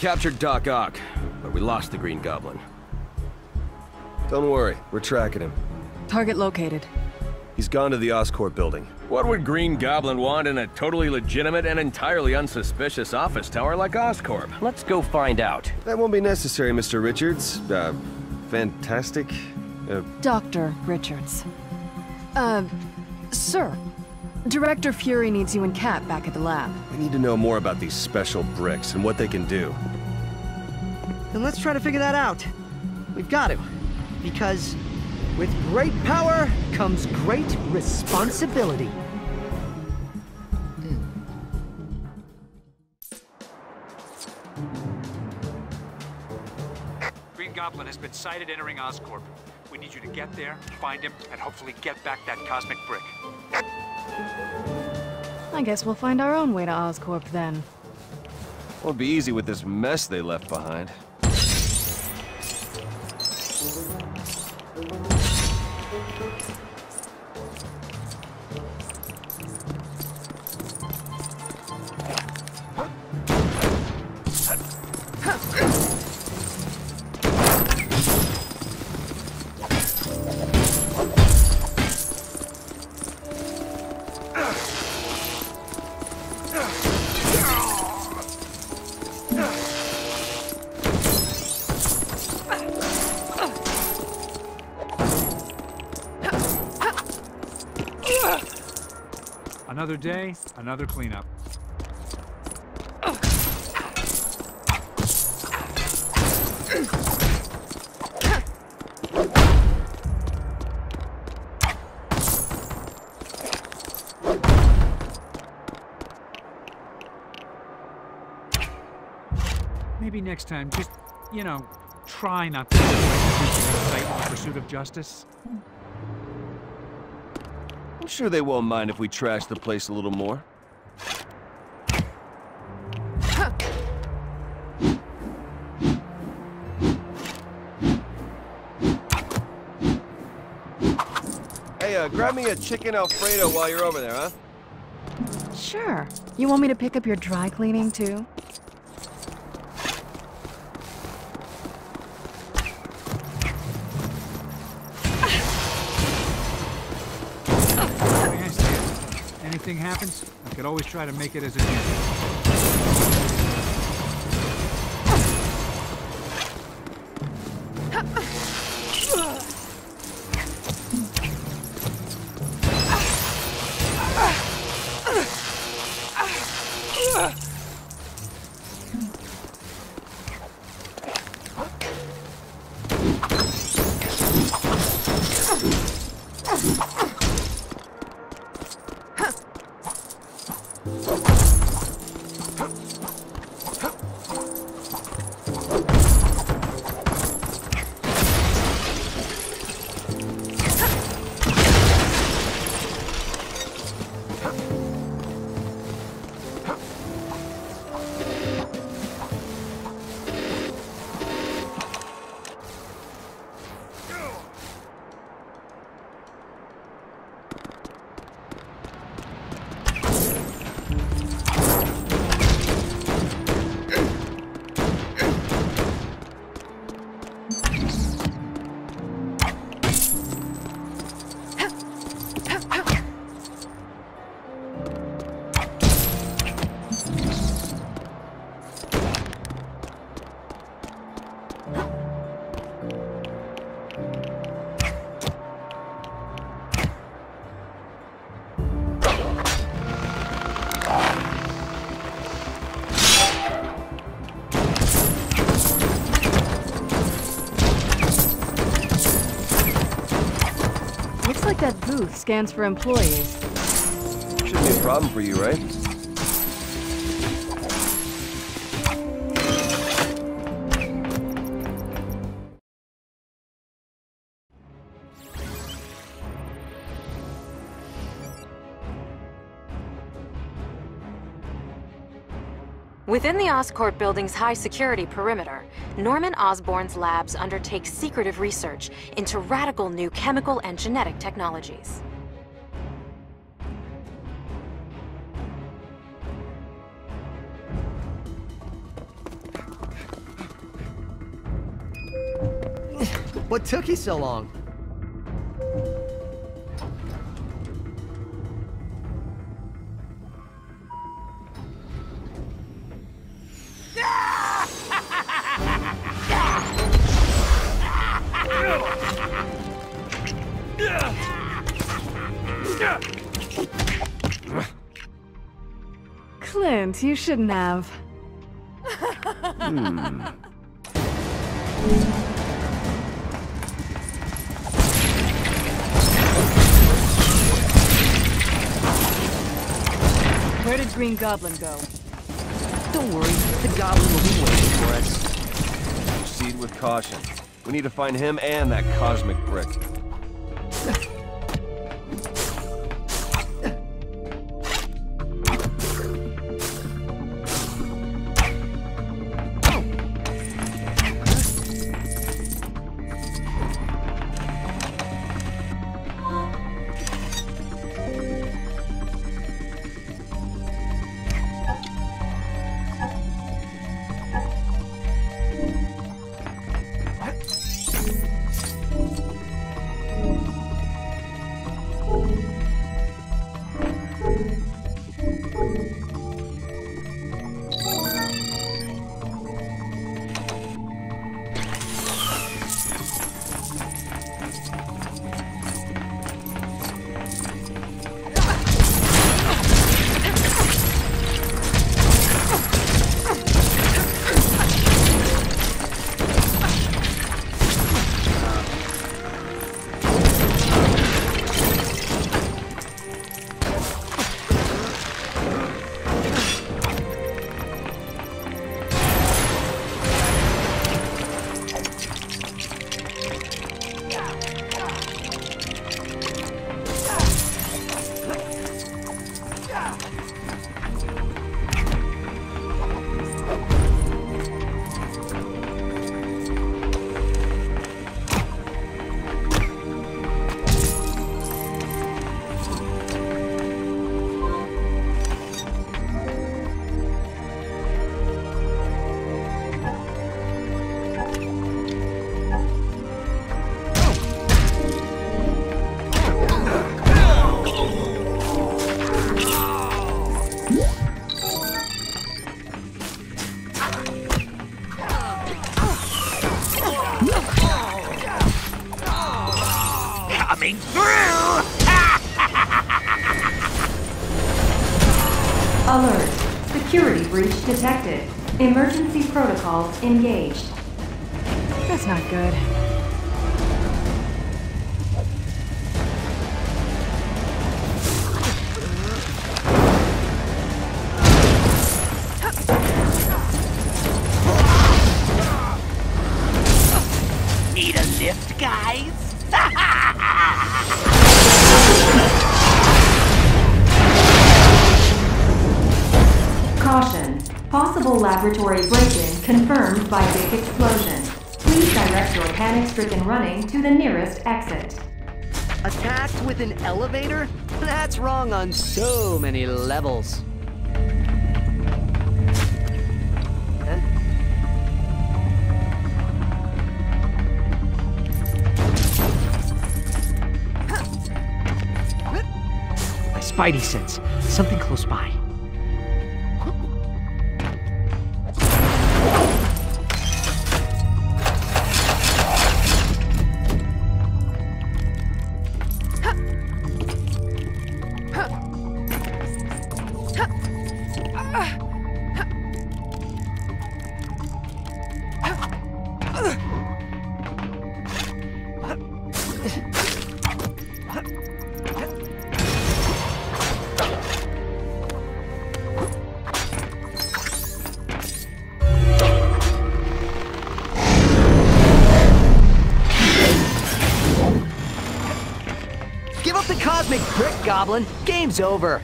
captured Doc Ock, but we lost the Green Goblin. Don't worry, we're tracking him. Target located. He's gone to the Oscorp building. What would Green Goblin want in a totally legitimate and entirely unsuspicious office tower like Oscorp? Let's go find out. That won't be necessary, Mr. Richards. Uh, fantastic. Uh, Dr. Richards. Uh, sir. Director Fury needs you and Kat back at the lab. we need to know more about these special bricks and what they can do. Then let's try to figure that out. We've got to. Because with great power comes great responsibility. Green Goblin has been sighted entering Oscorp. We need you to get there, find him, and hopefully get back that cosmic brick. I guess we'll find our own way to Oscorp then. Won't be easy with this mess they left behind. Another day, another cleanup. Maybe next time, just, you know, try not to in pursuit of justice. Sure they won't mind if we trash the place a little more. Hey, uh, grab me a chicken Alfredo while you're over there, huh? Sure. You want me to pick up your dry cleaning too? Anything happens, I could always try to make it as a that booth scans for employees. Shouldn't be a problem for you, right? Within the Oscorp building's high security perimeter, Norman Osborn's labs undertake secretive research into radical new chemical and genetic technologies. What took you so long? Shouldn't have. Hmm. Where did Green Goblin go? Don't worry, the goblin will be waiting for us. Proceed with caution. We need to find him and that cosmic brick. Coming through! Alert. Security breach detected. Emergency protocols engaged. That's not good. Laboratory break-in confirmed by big explosion. Please direct your panic-stricken running to the nearest exit. Attacked with an elevator? That's wrong on so many levels. Huh? My spidey sense. Something close by. Cosmic brick, Goblin. Game's over.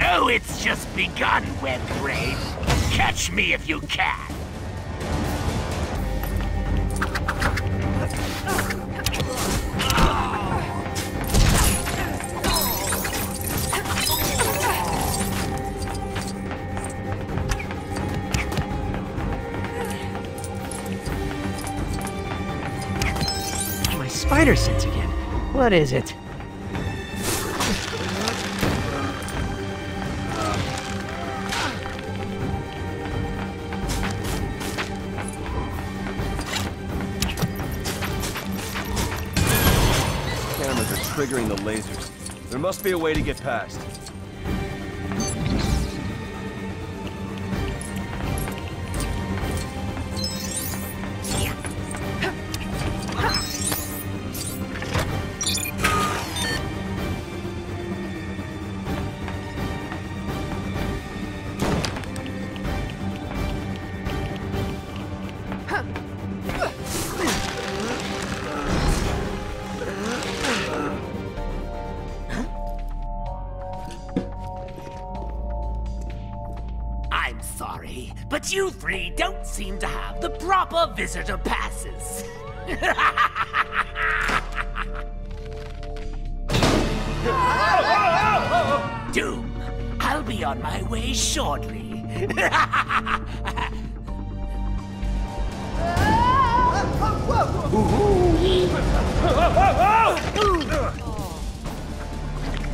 Oh, it's just begun, web brain. Catch me if you can. My spider sense again. What is it? Must be a way to get past. Seem to have the proper visitor passes. Doom, I'll be on my way shortly.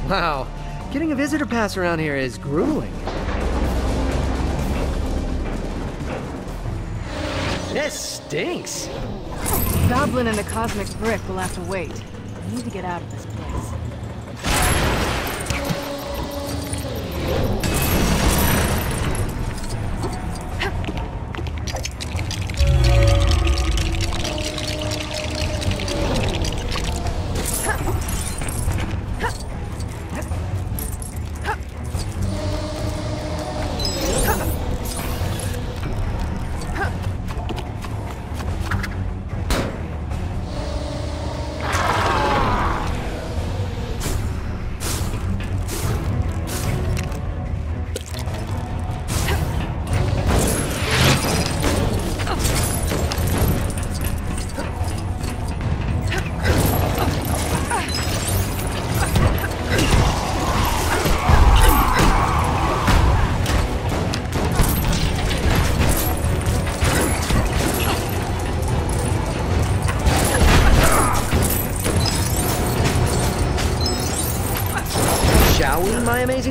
Wow, getting a visitor pass around here is grueling. This stinks. Goblin and the Cosmic Brick will have to wait. I need to get out of this place.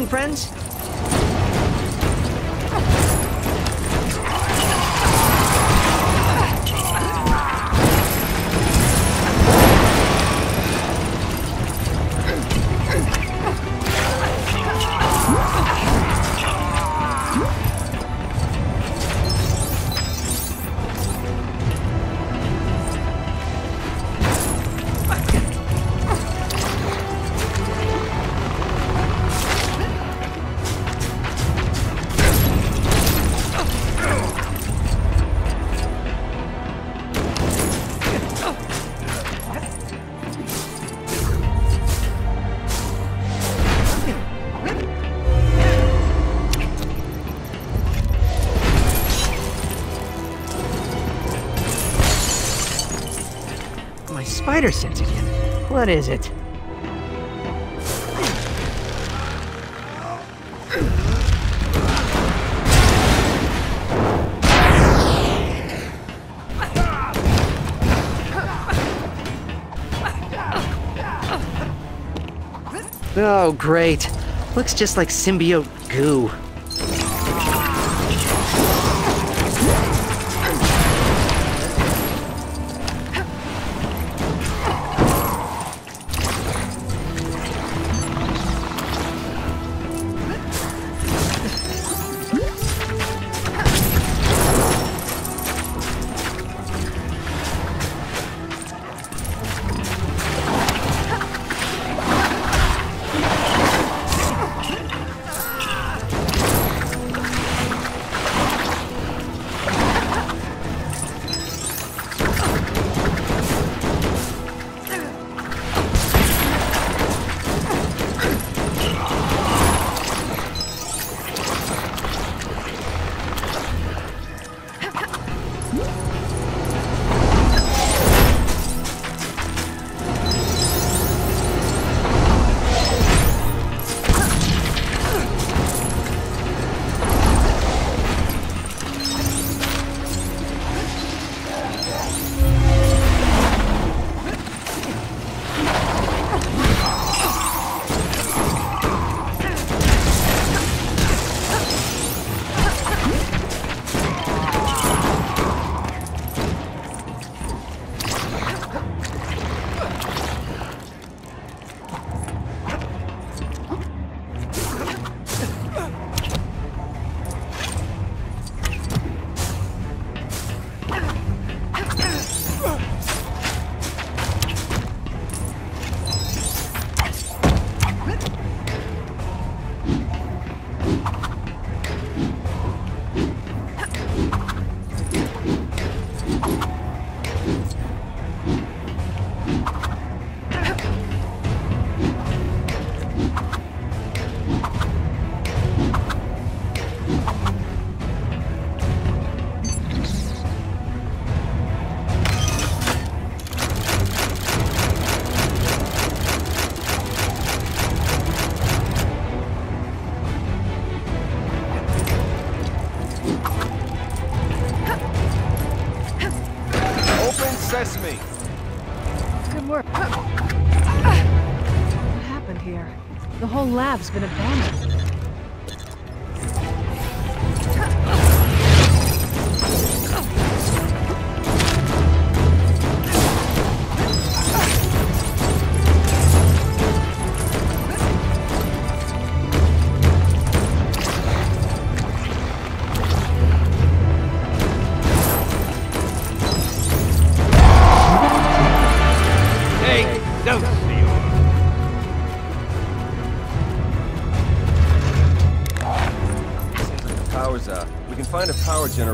Friends? Spider sense again. What is it? Oh, great. Looks just like symbiote goo.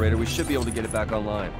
Generator. We should be able to get it back online.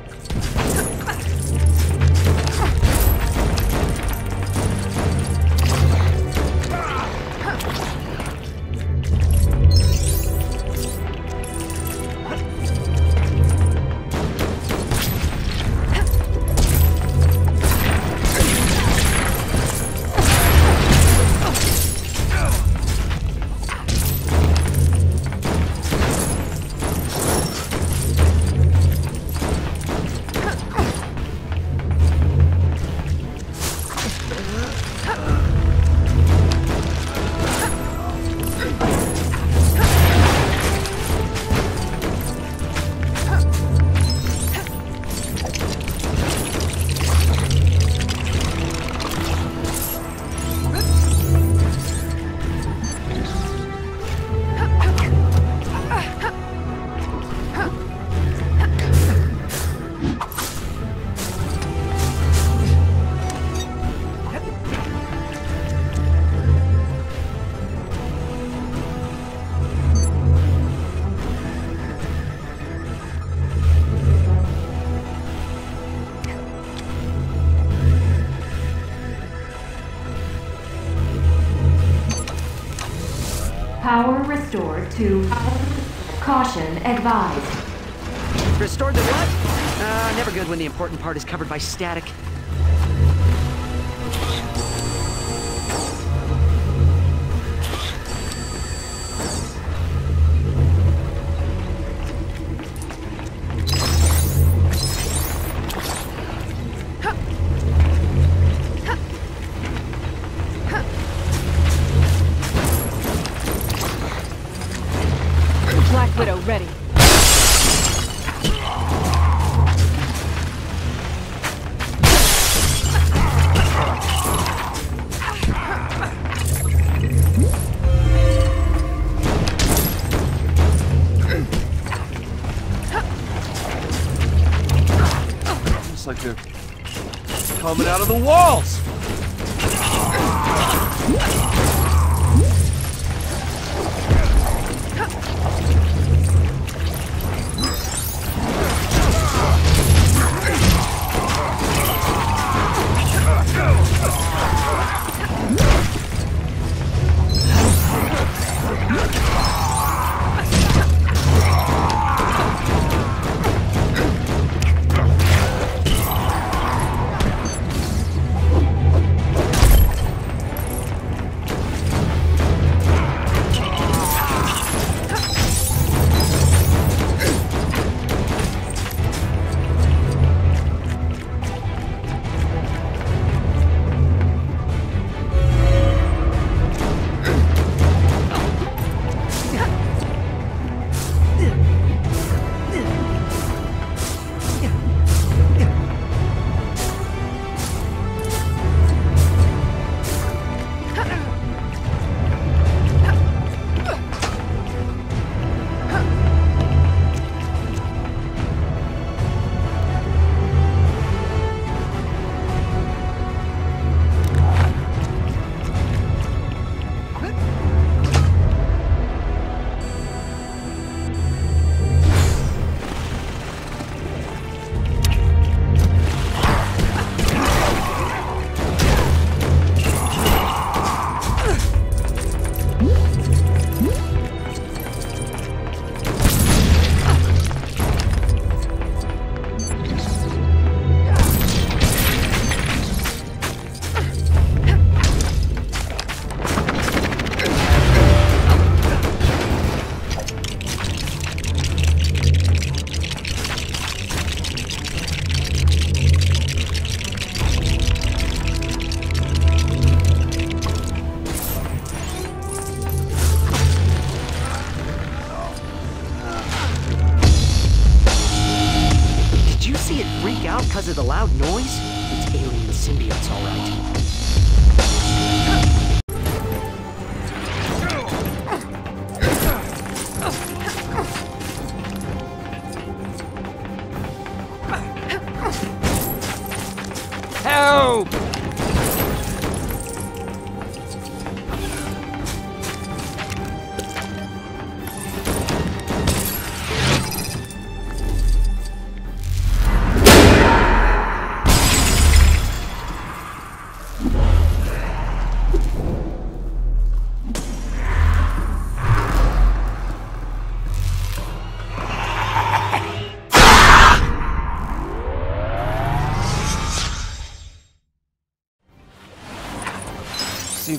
To... Caution advised. Restored to what? Uh, never good when the important part is covered by static. The walls!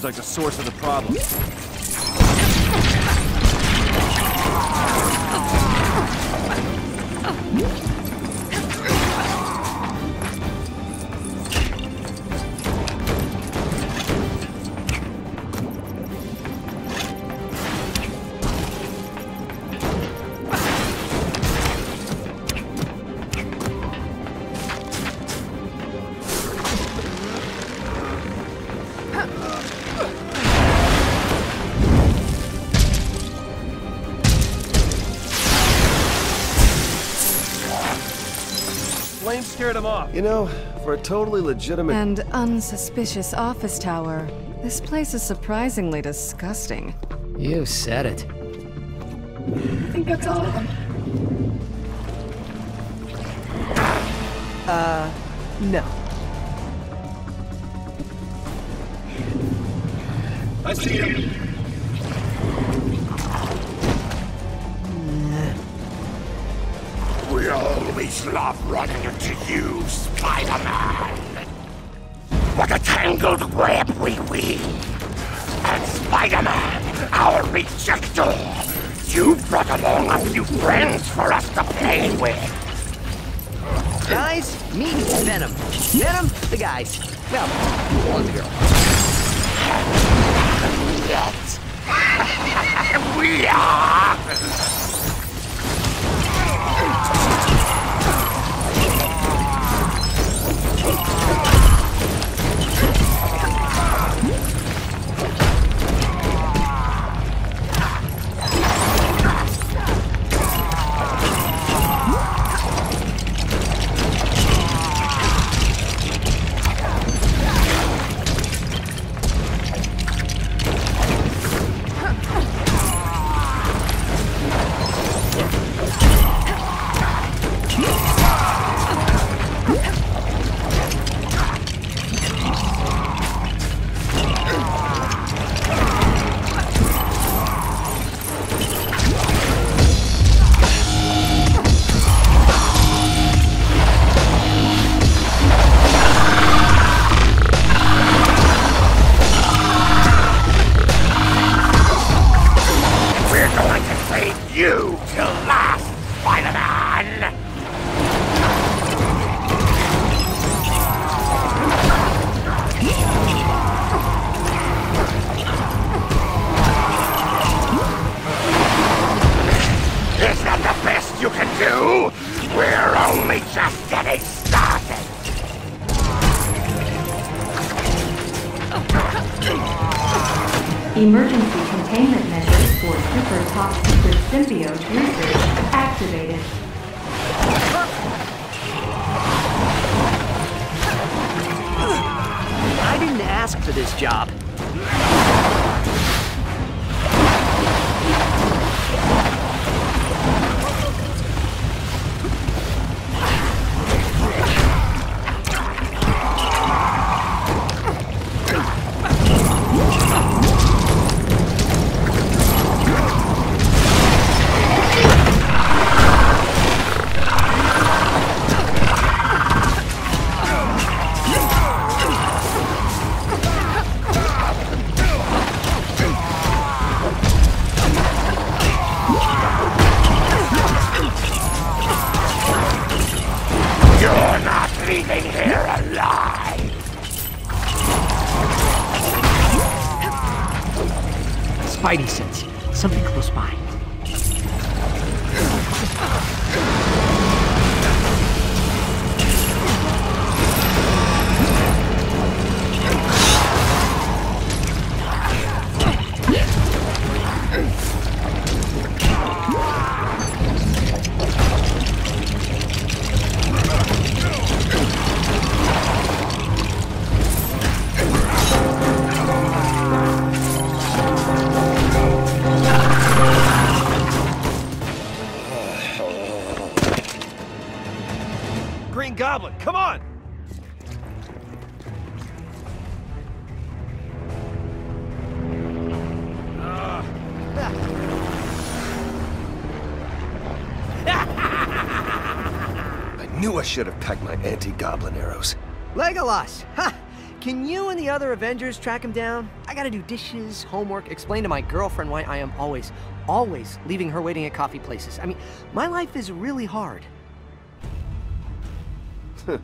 Like the source of the problem. Flame scared him off. You know, for a totally legitimate... And unsuspicious office tower. This place is surprisingly disgusting. You said it. I think that's all of them. Uh, no. I see him. We always love running into you, Spider-Man. What a tangled web we weave. And Spider-Man, our rejector, you brought along a few friends for us to play with. Guys, meet Venom. Venom, the guys. Well, one girl. Yet. Should have packed my anti-goblin arrows. Legolas! Ha! Can you and the other Avengers track him down? I gotta do dishes, homework, explain to my girlfriend why I am always, always leaving her waiting at coffee places. I mean, my life is really hard.